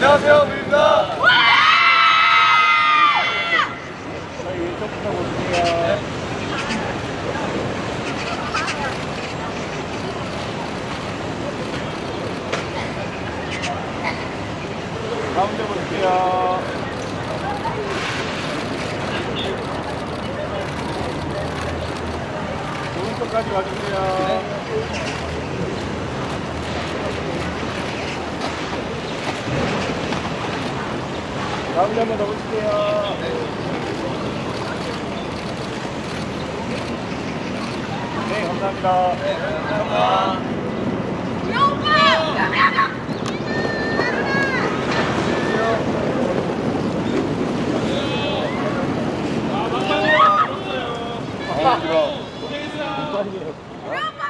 안녕하세요, 누입니다. 저희 왼쪽부터 보세요. 안녕하세요. 오른쪽까지 와주세요. 네. 가운데 한번 넣어주세요. 네, 감사합니다. 네, 감사합니다. are you?